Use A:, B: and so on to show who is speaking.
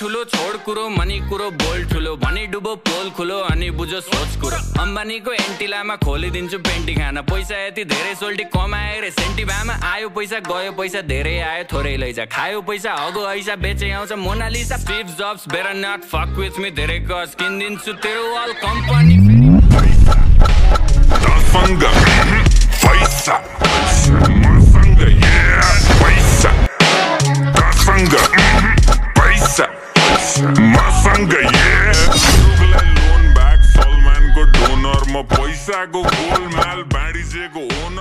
A: ठुलो छोड कुरो मनी कुरो बोल ठुलो भनी डुबो पोल खुलो अनि बुझो सोच कुरो। अम्बानीको एन्टिलामा खोलिदिन्छु पेन्टी खाना। पैसा यति धेरै सोल्टी कमाए रे सेन्टी भामा आयो पैसा गयो पैसा धेरै आयो थोरै लैजा। खायो पैसा हगो ऐसा बेचे आउँछ Mona Lisa Steve Jobs better not fuck with me धेरै कस किनिदिन्छु तेरो wall company.
B: Dafanga, paisa, masanga, I go gold mal, bandits they go on